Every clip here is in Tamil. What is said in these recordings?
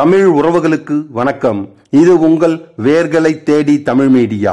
தமிழ் உறவுகளுக்கு வணக்கம். இது உங்கள் வேர்களை தேடி தமிழ் மீடியா.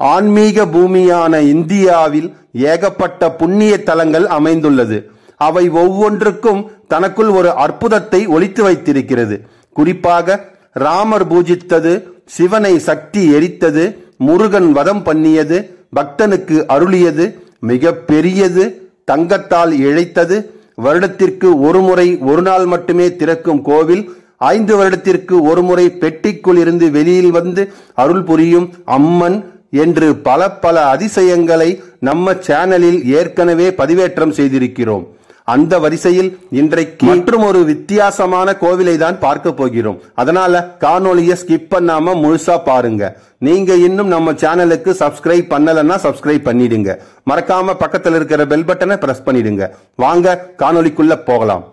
ஆன்மீக பூமியான இந்தியாவில் ஏகப்பட்ட புண்ணிய தலங்கள் அமைந்துள்ளது. அவை ஒவ்வொன்றுக்கும் தனக்குள் ஒரு அற்புதத்தை ஒழித்து வைத்திருக்கிறது. குறிப்பாக ராமர் பூஜித்தது சிவனை சக்தி எரித்தது முருகன் வதம் பண்ணியது பக்தனுக்கு அருளியது மிக பெரியது தங்கத்தால் இழைத்தது வருடத்திற்கு ஒரு முறை ஒரு நாள் மட்டுமே திறக்கும் கோவில் ஐந்து வருடத்திற்கு ஒரு முறை பெட்டிக்குள் இருந்து வெளியில் வந்து அருள் புரியும் அம்மன் என்று பல பல அதிசயங்களை நம்ம சேனலில் ஏற்கனவே பதிவேற்றம் செய்திருக்கிறோம். அந்த வரிசையில் இன்றைக்கு மற்றும் ஒரு வித்தியாசமான கோவிலை தான் பார்க்க போகிறோம். அதனால காணொலியை ஸ்கிப் பண்ணாம முழுசா பாருங்க. நீங்க இன்னும் நம்ம சேனலுக்கு சப்ஸ்கிரைப் பண்ணலன்னா சப்ஸ்கிரைப் பண்ணிடுங்க. மறக்காம பக்கத்தில் இருக்கிற பெல் பட்டனை பிரஸ் பண்ணிடுங்க. வாங்க காணொலிக்குள்ள போகலாம்.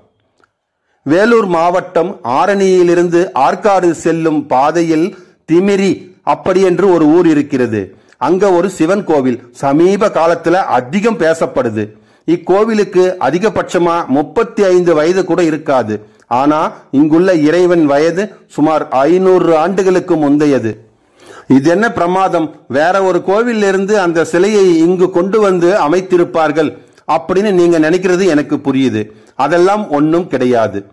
வேலூர் மாவட்டம் ஆரணியிலிருந்து ஆற்காடு செல்லும் பாதையில் திமிரி அப்படி என்று ஒரு ஊர் இருக்கிறது. அங்க ஒரு சிவன் கோவில். சமீப காலத்துல அதிகம் பேசப்படுது. இக்கோவிலுக்கு அதிகபட்சமா முப்பத்தி ஐந்து வயது கூட இருக்காது. ஆனா இங்குள்ள இறைவன் வயது சுமார் ஐநூறு ஆண்டுகளுக்கு முந்தையது. இது என்ன பிரமாதம்? வேற ஒரு கோவில்ல இருந்து அந்த சிலையை இங்கு கொண்டு வந்து அமைத்திருப்பார்கள் அப்படின்னு நீங்க நினைக்கிறது எனக்கு புரியுது. அதெல்லாம் ஒன்றும் கிடையாது.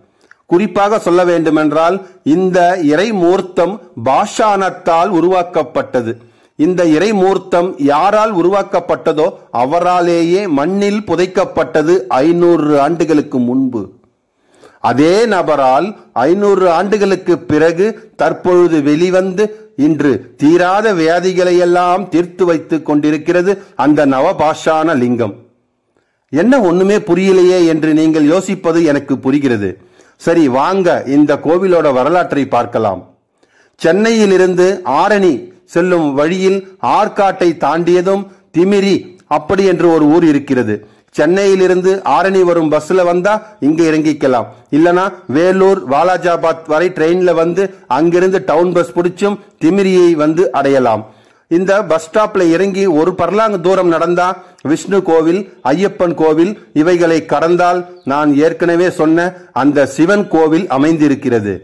குறிப்பாக சொல்ல வேண்டுமென்றால் இந்த இறைமூர்த்தம் பாஷானத்தால் உருவாக்கப்பட்டது. இந்த இறைமூர்த்தம் யாரால் உருவாக்கப்பட்டதோ அவராலேயே மண்ணில் புதைக்கப்பட்டது ஐநூறு ஆண்டுகளுக்கு முன்பு. அதே நபரால் ஐநூறு ஆண்டுகளுக்கு பிறகு தற்பொழுது வெளிவந்து இன்று தீராத வியாதிகளை எல்லாம் தீர்த்து வைத்துக் கொண்டிருக்கிறது அந்த நவபாஷான லிங்கம். என்ன ஒண்ணுமே புரியலையே என்று நீங்கள் யோசிப்பது எனக்கு புரிகிறது. சரி வாங்க இந்த கோவிலோட வரலாற்றை பார்க்கலாம். சென்னையிலிருந்து ஆரணி செல்லும் வழியில் ஆற்காட்டை தாண்டியதும் திமிரி அப்படி என்று ஒரு ஊர் இருக்கிறது. சென்னையிலிருந்து ஆரணி வரும் பஸ்ல வந்தா இங்க இறங்கிக்கலாம். இல்லனா வேலூர் வாலாஜாபாத் வரை ட்ரெயின்ல வந்து அங்கிருந்து டவுன் பஸ் பிடிச்சும் திமிரியை வந்து அடையலாம். இந்த பஸ் ஸ்டாப்ல இறங்கி ஒரு பர்லாங்கு தூரம் நடந்தா விஷ்ணு கோவில் ஐயப்பன் கோவில் இவைகளை கடந்தால் நான் ஏற்கனவே சொன்ன அந்த சிவன் கோவில் அமைந்திருக்கிறது.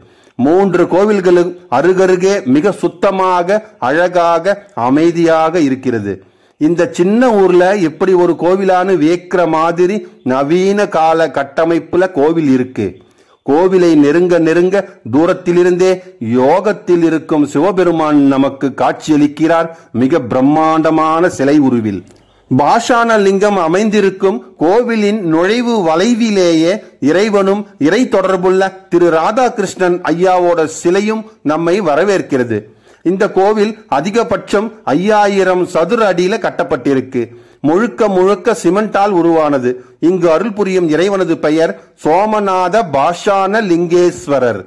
மூன்று கோவில்களும் அருகருகே மிக சுத்தமாக அழகாக அமைதியாக இருக்கிறது. இந்த சின்ன ஊர்ல இப்படி ஒரு கோவிலானு வியக்கிற மாதிரி நவீன கால கட்டமைப்புல கோவில் இருக்கு. கோவிலை நெருங்க நெருங்க தூரத்திலிருந்தே யோகத்தில் இருக்கும் சிவபெருமான் நமக்கு காட்சியளிக்கிறார். மிக பிரம்மாண்டமான சிலை உருவில். பாஷான லிங்கம் அமைந்திருக்கும் கோவிலின் நுழைவு வளைவிலேயே இறைவனும் இறை தொடர்புள்ள திரு ராதாகிருஷ்ணன் ஐயாவோட சிலையும் நம்மை வரவேற்கிறது. இந்த கோவில் அதிகபட்சம் ஐயாயிரம் சதுர அடியில கட்டப்பட்டிருக்கு. முழுக்க முழுக்க சிமெண்டால் உருவானது. இங்கு அருள் புரியும் இறைவனது பெயர் சோமநாத பாஷான லிங்கேஸ்வரர்.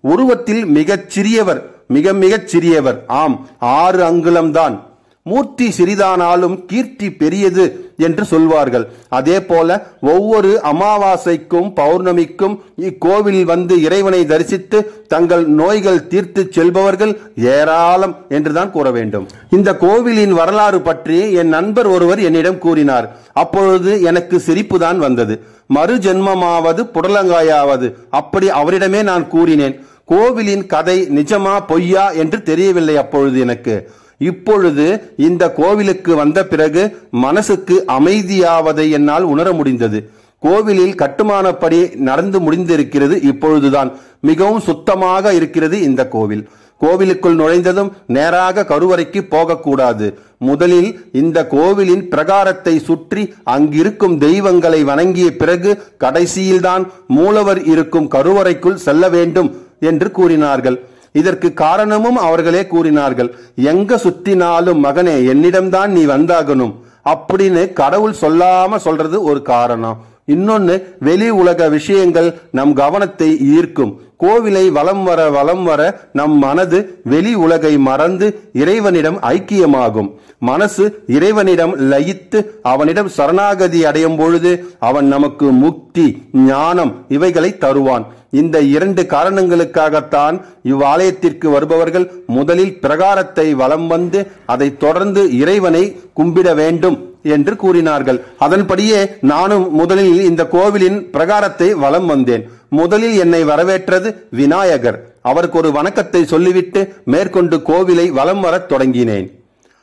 உருவத்தில் மிகச் சிறியவர் மிக மிகச் சிறியவர். ஆம் ஆறு அங்குலம்தான். மூர்த்தி சிறிதானாலும் கீர்த்தி பெரியது என்று சொல்வார்கள். அதே போல ஒவ்வொரு அமாவாசைக்கும் பௌர்ணமிக்கும் இக்கோவிலில் வந்து இறைவனை தரிசித்து தங்கள் நோய்கள் தீர்த்து செல்பவர்கள் ஏராளம் என்றுதான் கூற வேண்டும். இந்த கோவிலின் வரலாறு பற்றி என் நண்பர் ஒருவர் என்னிடம் கூறினார். அப்பொழுது எனக்கு சிரிப்பு தான் வந்தது. மறு ஜென்மமாவது புடலங்காயாவது அப்படி அவரிடமே நான் கூறினேன். கோவிலின் கதை நிஜமா பொய்யா என்று தெரியவில்லை அப்பொழுது எனக்கு. இப்பொழுது இந்த கோவிலுக்கு வந்த பிறகு மனசுக்கு அமைதியாவதை என்னால் உணர முடிந்தது. கோவிலில் கட்டுமானப்படி நடந்து முடிந்திருக்கிறது இப்பொழுதுதான். மிகவும் சுத்தமாக இருக்கிறது இந்த கோவில். கோவிலுக்குள் நுழைந்ததும் நேராக கருவறைக்கு போகக்கூடாது. முதலில் இந்த கோவிலின் பிரகாரத்தை சுற்றி அங்கிருக்கும் தெய்வங்களை வணங்கிய பிறகு கடைசியில்தான் மூலவர் இருக்கும் கருவறைக்குள் செல்ல வேண்டும் என்று கூறினார்கள். இதற்கு காரணமும் அவர்களே கூறினார்கள். எங்க சுத்தினாலும் மகனே என்னிடம்தான் நீ வந்தாகணும். அப்படின்னு கடவுள் சொல்லாம சொல்றது ஒரு காரணம். இன்னொன்னு வெளி உலக விஷயங்கள் நம் கவனத்தை ஈர்க்கும். கோவிலை வலம் வர வலம் வர நம் மனது வெளி உலகை மறந்து இறைவனிடம் ஐக்கியமாகும். மனசு இறைவனிடம் லயித்து அவனிடம் சரணாகதி அடையும் பொழுது அவன் நமக்கு முக்தி ஞானம் இவைகளை தருவான். இந்த இரண்டு காரணங்களுக்காகத்தான் இவ்வாலயத்திற்கு வருபவர்கள் முதலில் பிரகாரத்தை வலம் வந்து அதை தொடர்ந்து இறைவனை கும்பிட வேண்டும் என்று கூறினார்கள். அதன்படியே நானும் முதலில் இந்த கோவிலின் பிரகாரத்தை வலம் வந்தேன். முதலில் என்னை வரவேற்றது விநாயகர். அவருக்கு ஒரு வணக்கத்தை சொல்லிவிட்டு மேற்கொண்டு கோவிலை வலம் வரத் தொடங்கினேன்.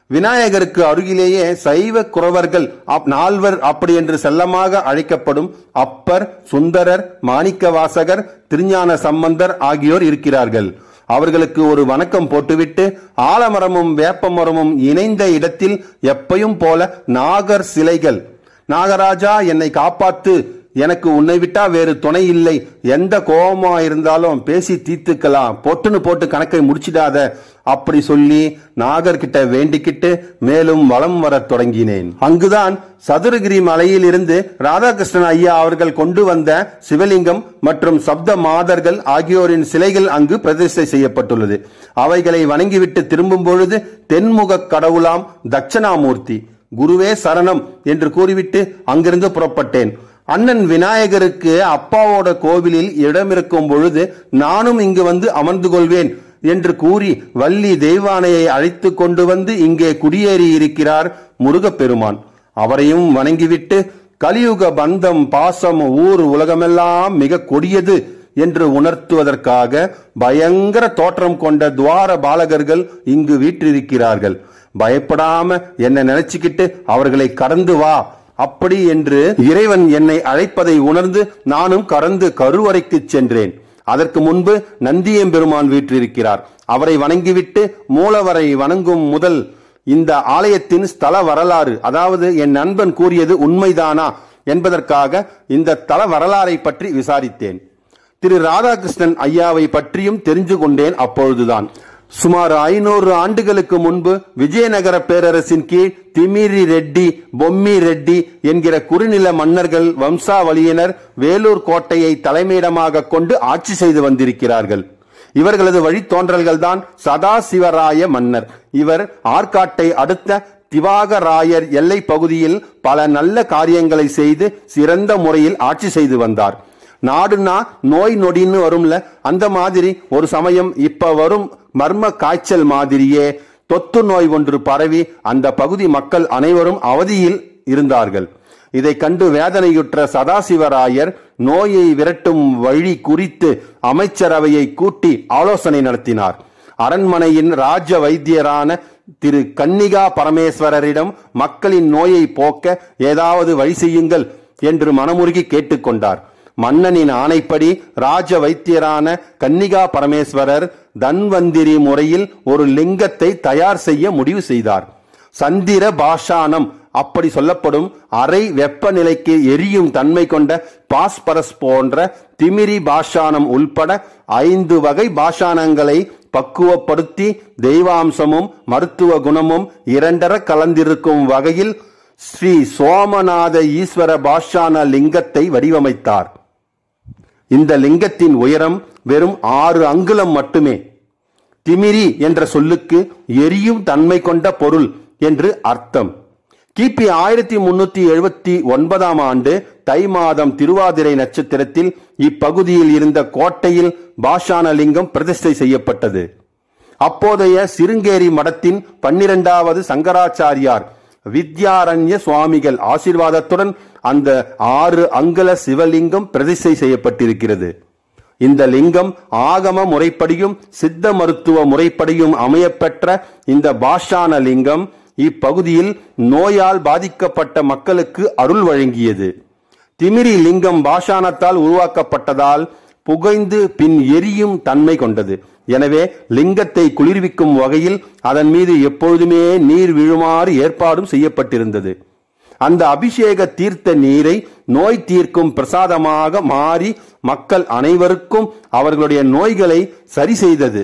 விநாயகருக்கு அருகிலேயே சைவ குறவர்கள் நால்வர் அப்படி என்று செல்லமாக அழைக்கப்படும் அப்பர் சுந்தரர் மாணிக்கவாசகர் திருஞான சம்பந்தர் ஆகியோர் இருக்கிறார்கள். அவர்களுக்கு ஒரு வணக்கம் போட்டுவிட்டு ஆலமரமும் வேப்பமரமும் இணைந்த இடத்தில் எப்பையும் போல நாகர் சிலைகள். நாகராஜா என்னை காப்பாத்து எனக்கு உன்னை விட்டா வேறு துணை இல்லை. எந்த கோபமா இருந்தாலும் பேசி தீர்த்துக்கலாம். பொட்டுன்னு போட்டு கணக்கை முடிச்சிடாத. அப்படி சொல்லி நாகர்கிட்ட வேண்டிக்கிட்டு மேலும் வலம் வரத் தொடங்கினேன். அங்குதான் சதுரகிரி மலையில் இருந்து ராதாகிருஷ்ணன் ஐயா அவர்கள் கொண்டு வந்த சிவலிங்கம் மற்றும் சப்த மாதர்கள் ஆகியோரின் சிலைகள் அங்கு பிரதிஷ்டை செய்யப்பட்டுள்ளது. அவைகளை வணங்கிவிட்டு திரும்பும் பொழுது தென்முக கடவுளாம் தட்சணாமூர்த்தி குருவே சரணம் என்று கூறிவிட்டு அங்கிருந்து புறப்பட்டேன். அண்ணன் விநாயகருக்கு அப்பாவோட கோவிலில் இடம் இருக்கும் பொழுது நானும் இங்கு வந்து அமர்ந்து கொள்வேன் என்று கூறி வள்ளி தெய்வானையை அழைத்து கொண்டு வந்து இங்கே குடியேறி இருக்கிறார் முருகப்பெருமான். அவரையும் வணங்கிவிட்டு கலியுக பந்தம் பாசம் ஊர் உலகமெல்லாம் மிக கொடியது என்று உணர்த்துவதற்காக பயங்கர தோற்றம் கொண்ட துவார பாலகர்கள் இங்கு வீற்றிருக்கிறார்கள். பயப்படாம என்ன நினைச்சுக்கிட்டு அவர்களை கடந்து வா அப்படி என்று இறைவன் என்னை அழைப்பதை உணர்ந்து நானும் கறந்து கருவறைக்கு சென்றேன். அதற்கு முன்பு நந்தியம்பெருமான் வீற்றிருக்கிறார். அவரை வணங்கிவிட்டு மூலவரை வணங்கும் முதல் இந்த ஆலயத்தின் ஸ்தல வரலாறு அதாவது என் நண்பன் கூறியது உண்மைதானா என்பதற்காக இந்த தல வரலாறை பற்றி விசாரித்தேன். திரு ராதாகிருஷ்ணன் ஐயாவை பற்றியும் தெரிந்து கொண்டேன் அப்பொழுதுதான். சுமார் ஐநூறு ஆண்டுகளுக்கு முன்பு விஜயநகர பேரரசின் கீழ் திமிரி ரெட்டி பொம்மி ரெட்டி என்கிற குறுநில மன்னர்கள் வம்சாவளியினர் வேலூர் கோட்டையை தலைமையிடமாக கொண்டு ஆட்சி செய்து வந்திருக்கிறார்கள். இவர்களது வழித்தோன்றல்கள் தான் சதாசிவராய மன்னர். இவர் ஆற்காட்டை அடுத்த திவாகராயர் எல்லை பகுதியில் பல நல்ல காரியங்களை செய்து சிறந்த முறையில் ஆட்சி செய்து வந்தார். நாடுனா நோய் நொடின்னு வரும்ல. அந்த மாதிரி ஒரு சமயம் இப்ப வரும் மர்ம காய்ச்சல் மாதிரியே தொத்து நோய் ஒன்று பரவி அந்த பகுதி மக்கள் அனைவரும் அவதியில் இருந்தார்கள். இதை கண்டு வேதனையுற்ற சதாசிவராயர் நோயை விரட்டும் வழி குறித்து அமைச்சரவையை கூட்டி ஆலோசனை நடத்தினார். அரண்மனையின் ராஜ வைத்தியரான திரு கன்னிகா பரமேஸ்வரரிடம் மக்களின் நோயை போக்க ஏதாவது வழி செய்யுங்கள் என்று மனமுருகி கேட்டுக்கொண்டார் மன்னனின் ஆணைப்படி ராஜ வைத்தியரான கன்னிகா பரமேஸ்வரர் தன்வந்திரி முறையில் ஒரு லிங்கத்தை தயார் செய்ய முடிவு செய்தார். சந்திர பாஷானம் அப்படி சொல்லப்படும் அரை வெப்பநிலைக்கு எரியும் தன்மை கொண்ட பாஸ்பரஸ் போன்ற திமிரி பாஷானம் உள்பட ஐந்து வகை பாஷானங்களை பக்குவப்படுத்தி தெய்வாம்சமும் மருத்துவ குணமும் இரண்டர கலந்திருக்கும் வகையில் ஸ்ரீ சோமநாத ஈஸ்வர பாஷான லிங்கத்தை வடிவமைத்தார். இந்த லிங்கத்தின் உயரம் வெறும் ஆறு அங்குலம் மட்டுமே. திமிரி என்ற சொல்லுக்கு எரியும் தன்மை கொண்ட பொருள் என்று அர்த்தம். கிபி ஆயிரத்தி முன்னூத்தி எழுபத்தி ஒன்பதாம் ஆண்டு தை மாதம் திருவாதிரை நட்சத்திரத்தில் இப்பகுதியில் இருந்த கோட்டையில் பாஷான லிங்கம் பிரதிஷ்டை செய்யப்பட்டது. அப்போதைய சிருங்கேரி மடத்தின் பன்னிரண்டாவது சங்கராச்சாரியார் வித்யாரண்ய சுவாமிகள் ஆசீர்வாதத்துடன் அந்த ஆறு அங்கல சிவலிங்கம் பிரதிஷ்டை செய்யப்பட்டிருக்கிறது. இந்த லிங்கம் ஆகம முறைப்படியும் சித்த மருத்துவ முறைப்படியும் அமையப்பெற்ற இந்த பாஷான லிங்கம் இப்பகுதியில் நோயால் பாதிக்கப்பட்ட மக்களுக்கு அருள் வழங்கியது. திமிரி லிங்கம் பாஷானத்தால் உருவாக்கப்பட்டதால் புகைந்து பின் எரியும் தன்மை கொண்டது. எனவே லிங்கத்தை குளிர்விக்கும் வகையில் அதன் மீது எப்பொழுதுமே நீர் விழுமாறு ஏற்பாடும் செய்யப்பட்டிருந்தது. அந்த அபிஷேக தீர்த்த நீரை நோய் தீர்க்கும் பிரசாதமாக மாறி மக்கள் அனைவருக்கும் அவர்களுடைய நோய்களை சரி செய்தது.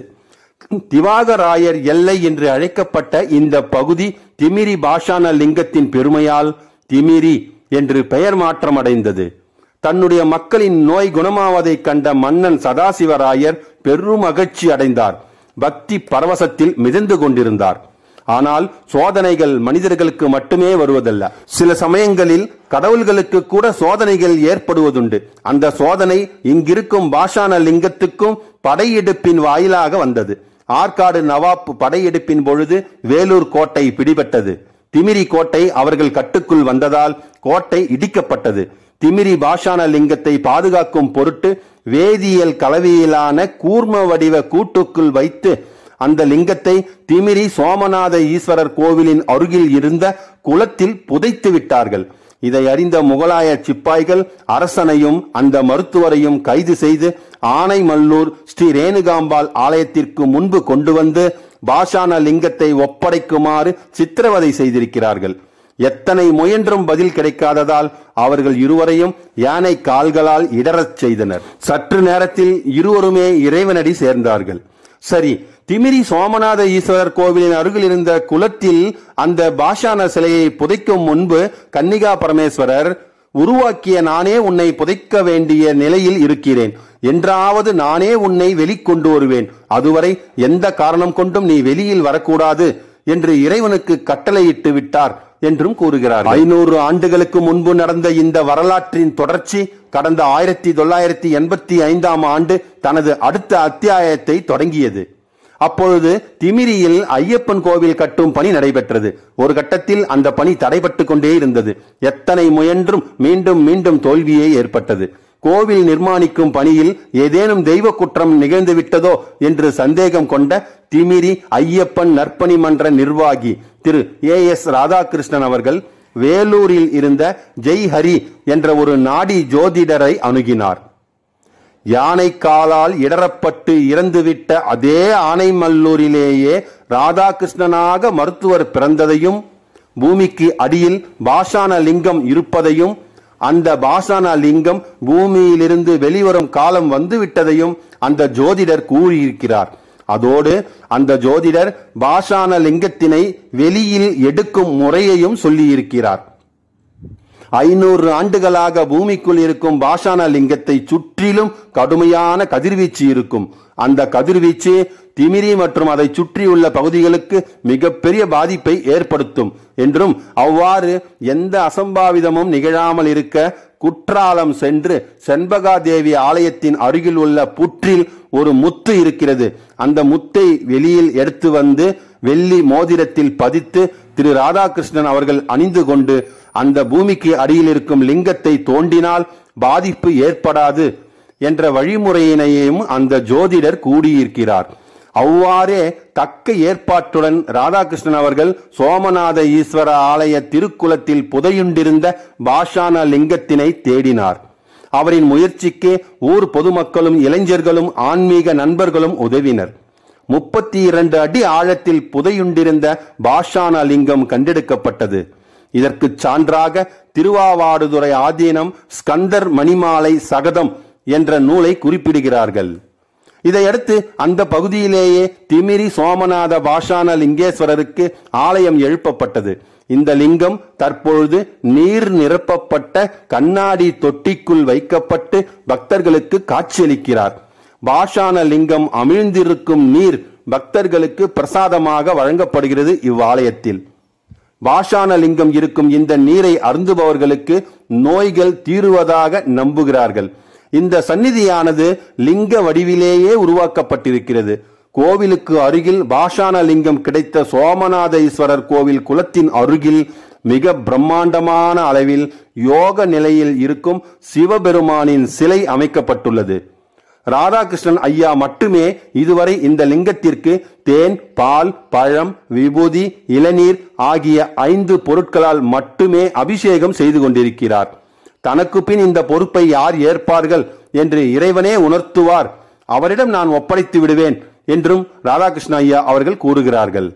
திவாகராயர் எல்லை என்று அழைக்கப்பட்ட இந்த பகுதி திமிரி பாஷான லிங்கத்தின் பெருமையால் திமிரி என்று பெயர் மாற்றமடைந்தது. தன்னுடைய மக்களின் நோய் குணமாவதைக் கண்ட மன்னன் சதாசிவராயர் பெரும் மகிழ்ச்சி அடைந்தார். பக்தி பரவசத்தில் மிதந்து கொண்டிருந்தார். ஆனால் சோதனைகள் மனிதர்களுக்கு மட்டுமே வருவதல்ல. சில சமயங்களில் கடவுள்களுக்கு கூட சோதனைகள் ஏற்படுவதுண்டு. அந்த சோதனை இங்கிருக்கும் பாஷான லிங்கத்துக்கும் படையெடுப்பின் வாயிலாக வந்தது. ஆற்காடு நவாப் படையெடுப்பின் பொழுது வேலூர் கோட்டை பிடிபட்டது. திமிரி கோட்டை அவர்கள் கட்டுக்குள் வந்ததால் கோட்டை இடிக்கப்பட்டது. திமிரி பாஷான லிங்கத்தை பாதுகாக்கும் பொருட்டு வேதியியல் கலவையிலான கூர்ம வடிவ கூட்டுக்குள் வைத்து அந்த லிங்கத்தை திமிரி சோமநாத ஈஸ்வரர் கோவிலின் அருகில் இருந்த குளத்தில் புதைத்து விட்டார்கள். இதை அறிந்த முகலாய சிப்பாய்கள் அரசனையும் அந்த மருத்துவரையும் கைது செய்து ஆனைமல்லூர் ஸ்ரீ ரேணுகாம்பாள் ஆலயத்திற்கு முன்பு கொண்டு வந்து பாஷான லிங்கத்தை ஒப்படைக்குமாறு சித்திரவதை செய்திருக்கிறார்கள். எத்தனை முயன்றும் பதில் கிடைக்காததால் அவர்கள் இருவரையும் யானை கால்களால் இடறச் செய்தனர். சற்று நேரத்தில் இருவருமே இறைவனடி சேர்ந்தார்கள். சரி திமிரி சோமநாத ஈஸ்வரர் கோவிலின் அருகில் இருந்த குளத்தில் அந்த பாஷான சிலையை புதைக்கும் முன்பு கன்னிகா பரமேஸ்வரர் உருவாக்கிய நானே உன்னை புதைக்க வேண்டிய நிலையில் இருக்கிறேன். என்றாவது நானே உன்னை வெளிக்கொண்டு வருவேன். அதுவரை எந்த காரணம் கொண்டும் நீ வெளியில் வரக்கூடாது என்று இறைவனுக்கு கட்டளையிட்டு விட்டார் என்றும் கூறுகிறார் ஐநூறு ஆண்டுகளுக்கு முன்பு நடந்த இந்த வரலாற்றின் தொடர்ச்சி கடந்த ஆயிரத்தி தொள்ளாயிரத்தி எண்பத்தி ஐந்தாம் ஆண்டு தனது அடுத்த அத்தியாயத்தை தொடங்கியது. அப்பொழுது திமிரியில் ஐயப்பன் கோவில் கட்டும் பணி நடைபெற்றது. ஒரு கட்டத்தில் அந்த பணி தடைபட்டு கொண்டே இருந்தது. எத்தனை முயன்றும் மீண்டும் மீண்டும் தோல்வியே ஏற்பட்டது. கோவில் நிர்மாணிக்கும் பணியில் ஏதேனும் தெய்வ குற்றம் நிகழ்ந்து விட்டதோ என்று சந்தேகம் கொண்ட திமிரி ஐயப்பன் நற்பணி மன்ற நிர்வாகி திரு ஏ எஸ் ராதாகிருஷ்ணன் அவர்கள் வேலூரில் இருந்த ஜெய் ஹரி என்ற ஒரு நாடி ஜோதிடரை அணுகினார். யானை காலால் இடறப்பட்டு இறந்துவிட்ட அதே ஆனைமல்லூரிலேயே ராதாகிருஷ்ணனாக மருத்துவர் பிறந்ததையும் பூமிக்கு அடியில் பாஷான லிங்கம் இருப்பதையும் அந்த பாசானா லிங்கம் பூமியிலிருந்து வெளிவரும் காலம் வந்துவிட்டதையும் அந்த ஜோதிடர் கூறியிருக்கிறார். அதோடு அந்த ஜோதிடர் பாஷான லிங்கத்தினை வெளியில் எடுக்கும் முறையையும் சொல்லியிருக்கிறார். ஐநூறு ஆண்டுகளாக பூமிக்குள் இருக்கும் பாஷான லிங்கத்தை சுற்றிலும் கடுமையான கதிர்வீச்சு இருக்கும். அந்த கதிர்வீச்சு திமிரி மற்றும் அதை சுற்றியுள்ள பகுதிகளுக்கு மிகப்பெரிய பாதிப்பை ஏற்படுத்தும் என்றும் அவ்வாறு எந்த அசம்பாவிதமும் நிகழாமல் இருக்க குற்றாலம் சென்று செண்பகாதேவி ஆலயத்தின் அருகில் உள்ள புற்றில் ஒரு முத்து இருக்கிறது. அந்த முத்தை வெளியில் எடுத்து வந்து வெள்ளி மோதிரத்தில் பதித்து திரு ராதாகிருஷ்ணன் அவர்கள் அணிந்து கொண்டு அந்த பூமிக்கு அடியில் இருக்கும் லிங்கத்தை தோண்டினால் பாதிப்பு ஏற்படாது என்ற வழிமுறையினையும் அந்த ஜோதிடர் கூடியிருக்கிறார் அவ்வாறே தக்க ஏற்பாட்டுடன் ராதாகிருஷ்ணன் அவர்கள் சோமநாத ஈஸ்வர ஆலய திருக்குலத்தில் புதையுண்டிருந்த பாஷான லிங்கத்தினை தேடினார். அவரின் முயற்சிக்கு ஊர் பொதுமக்களும் இளைஞர்களும் ஆன்மீக நண்பர்களும் உதவினர். முப்பத்தி இரண்டு அடி ஆழத்தில் புதையுண்டிருந்த பாஷான லிங்கம் கண்டெடுக்கப்பட்டது. இதற்கு சான்றாக திருவாவாடுதுறை ஆதீனம் ஸ்கந்தர் மணிமாலை சகதம் என்ற நூலை குறிப்பிடுகிறார்கள். இதையடுத்து அந்த பகுதியிலேயே திமிரி சோமநாத பாஷான லிங்கேஸ்வரருக்கு ஆலயம் எழுப்பப்பட்டது. இந்த லிங்கம் தற்பொழுது நீர் நிரப்பப்பட்ட கண்ணாடி தொட்டிக்குள் வைக்கப்பட்டு பக்தர்களுக்கு காட்சியளிக்கிறார். பாஷான லிங்கம் அமிழ்ந்திருக்கும் நீர் பக்தர்களுக்கு பிரசாதமாக வழங்கப்படுகிறது இவ்வாலயத்தில். பாஷான லிங்கம் இருக்கும் இந்த நீரை அருந்துபவர்களுக்கு நோய்கள் தீருவதாக நம்புகிறார்கள். இந்த சந்நிதியானது லிங்க வடிவிலேயே உருவாக்கப்பட்டிருக்கிறது. கோவிலுக்கு அருகில் பாஷான லிங்கம் கிடைத்த சோமநாத ஈஸ்வரர் கோவில் குலத்தின் அருகில் மிக பிரம்மாண்டமான அளவில் யோக நிலையில் இருக்கும் சிவபெருமானின் சிலை அமைக்கப்பட்டுள்ளது. ராதாகிருஷ்ணன் ஐயா மட்டுமே இதுவரை இந்த லிங்கத்திற்கு தேன் பால் பழம் விபூதி இளநீர் ஆகிய ஐந்து பொருட்களால் மட்டுமே அபிஷேகம் செய்து கொண்டிருக்கிறார். தனக்கு பின் இந்த பொறுப்பை யார் ஏற்பார்கள் என்று இறைவனே உணர்த்துவார். அவரிடம் நான் ஒப்படைத்து விடுவேன் என்றும் ராதாகிருஷ்ண ஐயா அவர்கள் கூறுகிறார்கள்.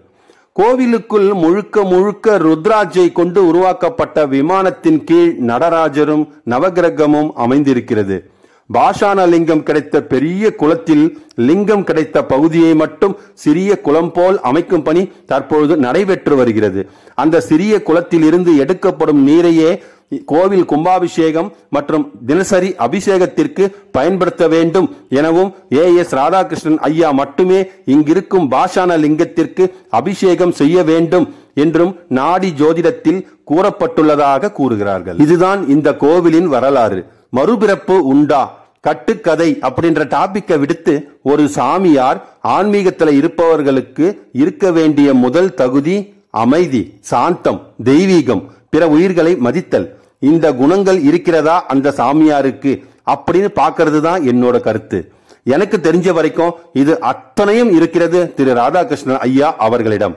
கோவிலுக்குள் முழுக்க முழுக்க ருத்ராஜை கொண்டு உருவாக்கப்பட்ட விமானத்தின் கீழ் நடராஜரும் நவகிரகமும் அமைந்திருக்கிறது. பாஷான லிங்கம் கிடைத்த பெரிய குளத்தில் லிங்கம் கிடைத்த பகுதியை மட்டும் சிறிய குளம் போல் அமைக்கும் பணி தற்பொழுது நடைபெற்று வருகிறது. அந்த சிறிய குளத்தில் இருந்து எடுக்கப்படும் நீரையே கோவில் கும்பாபிஷேகம் மற்றும் தினசரி அபிஷேகத்திற்கு பயன்படுத்த வேண்டும் எனவும் ஏ எஸ் ராதாகிருஷ்ணன் ஐயா மட்டுமே இங்கிருக்கும் பாஷான லிங்கத்திற்கு அபிஷேகம் செய்ய வேண்டும் என்றும் நாடி ஜோதிடத்தில் கூறப்பட்டுள்ளதாக கூறுகிறார்கள். இதுதான் இந்த கோவிலின் வரலாறு. மறுபிறப்பு உண்டா? கட்டுக்கதை அப்படின்ற டாபிக்கை விடுத்து ஒரு சாமியார் ஆன்மீகத்தில் இருப்பவர்களுக்கு இருக்க வேண்டிய முதல் தகுதி அமைதி சாந்தம் தெய்வீகம் பிற உயிர்களை மதித்தல். இந்த குணங்கள் இருக்கிறதா அந்த சாமியாருக்கு அப்படின்னு பார்க்கறது தான் என்னோட கருத்து. எனக்கு தெரிஞ்ச வரைக்கும் இது அத்தனையும் இருக்கிறது திரு ராதாகிருஷ்ணன் ஐயா அவர்களிடம்.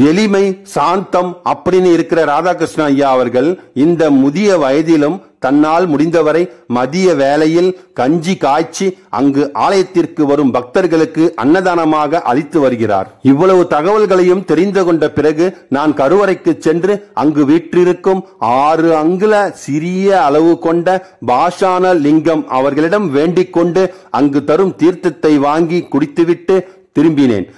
எளிமை சாந்தம் அப்படின்னு இருக்கிற ராதாகிருஷ்ண ஐயா அவர்கள் இந்த முதிய வயதிலும் தன்னால் முடிந்தவரை மதிய வேளையில் கஞ்சி காய்ச்சி அங்கு ஆலயத்திற்கு வரும் பக்தர்களுக்கு அன்னதானமாக அளித்து வருகிறார். இவ்வளவு தகவல்களையும் தெரிந்து கொண்ட பிறகு நான் கருவறைக்கு சென்று அங்கு வீற்றிருக்கும் ஆறு அங்குல சிறிய அளவு கொண்ட பாஷான லிங்கம் அவர்களிடம் வேண்டிக் கொண்டு அங்கு தரும் தீர்த்தத்தை வாங்கி குடித்துவிட்டு திரும்பினேன்.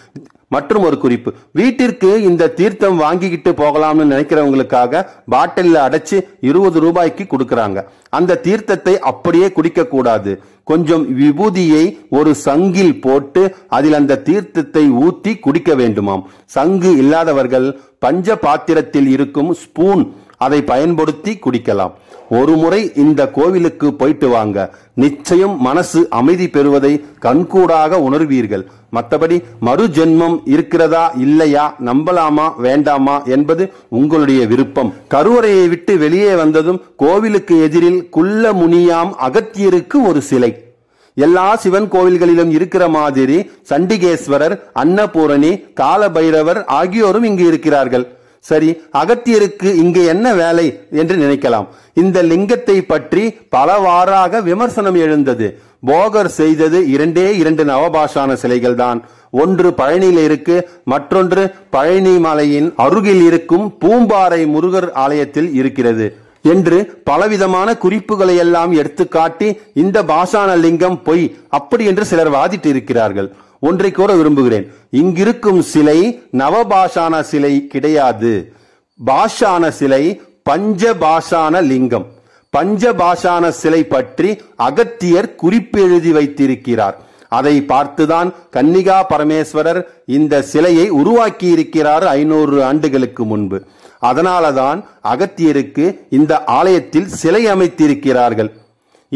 மற்றும் ஒரு குறிப்பு. வீட்டிற்கு இந்த தீர்த்தம் வாங்கிக்கிட்டு போகலாம்னு நினைக்கிறவங்களுக்காக பாட்டிலில் அடைச்சு இருபது ரூபாய்க்கு கொடுக்கறாங்க. அந்த தீர்த்தத்தை அப்படியே குடிக்க கூடாது கொஞ்சம் விபூதியை ஒரு சங்கில் போட்டு அதில் அந்த தீர்த்தத்தை ஊத்தி குடிக்க வேண்டுமாம். சங்கு இல்லாதவர்கள் பஞ்ச பாத்திரத்தில் இருக்கும் ஸ்பூன் அதை பயன்படுத்தி குடிக்கலாம். ஒரு முறை இந்த கோவிலுக்கு போயிட்டு வாங்க. நிச்சயம் மனசு அமைதி பெறுவதை கண்கூடாக உணர்வீர்கள். மற்றபடி மறு ஜென்மம் இருக்கிறதா இல்லையா நம்பலாமா வேண்டாமா என்பது உங்களுடைய விருப்பம். கருவறையை விட்டு வெளியே வந்ததும் கோவிலுக்கு எதிரில் குள்ள முனியாம் அகத்தியருக்கு ஒரு சிலை. எல்லா சிவன் கோவில்களிலும் இருக்கிற மாதிரி சண்டிகேஸ்வரர் அன்னபூரணி காலபைரவர் ஆகியோரும் இங்கு இருக்கிறார்கள். சரி அகத்தியருக்கு இங்கு என்ன வேலை என்று நினைக்கலாம். இந்த லிங்கத்தை பற்றி பலவாறாக விமர்சனம் எழுந்தது. போகர் செய்தது இரண்டே இரண்டு நவபாஷான சிலைகள் தான் ஒன்று பழனியில் இருக்கு மற்றொன்று பழனி மலையின் அருகில் இருக்கும் பூம்பாறை முருகர் ஆலயத்தில் இருக்கிறது என்று பலவிதமான குறிப்புகளை எல்லாம் எடுத்துக்காட்டி இந்த பாஷான லிங்கம் பொய் அப்படி என்று சிலர் வாதிட்டு இருக்கிறார்கள் ஒன்றை கூற விரும்புகிறேன். இங்கிருக்கும் சிலை நவபாஷான சிலை கிடையாது. பாஷான சிலை பஞ்ச பாஷான லிங்கம். பஞ்ச பாஷான சிலை பற்றி அகத்தியர் குறிப்பு எழுதி வைத்திருக்கிறார். அதை பார்த்துதான் கன்னிகா பரமேஸ்வரர் இந்த சிலையை உருவாக்கி இருக்கிறார் ஐநூறு ஆண்டுகளுக்கு முன்பு. அதனாலதான் அகத்தியருக்கு இந்த ஆலயத்தில் சிலை அமைத்திருக்கிறார்கள்.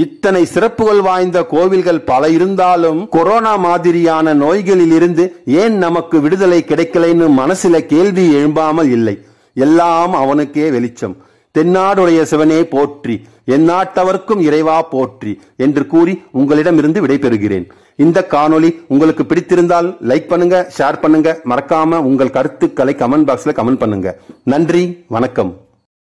இத்தனை சிறப்புகள் வாய்ந்த கோவில்கள் பல இருந்தாலும் கொரோனா மாதிரியான நோய்களில் இருந்து ஏன் நமக்கு விடுதலை கிடைக்கலைன்னு மனசுல கேள்வி எழும்பாமல் இல்லை. எல்லாம் அவனுக்கே வெளிச்சம். தென்னாடுடைய சிவனே போற்றி எந்நாட்டவர்க்கும் இறைவா போற்றி என்று கூறி உங்களிடமிருந்து விடைபெறுகிறேன். இந்த காணொளி உங்களுக்கு பிடித்திருந்தால் லைக் பண்ணுங்க ஷேர் பண்ணுங்க. மறக்காம உங்கள் கருத்துக்களை கமெண்ட் பாக்ஸ்ல கமெண்ட் பண்ணுங்க. நன்றி வணக்கம்.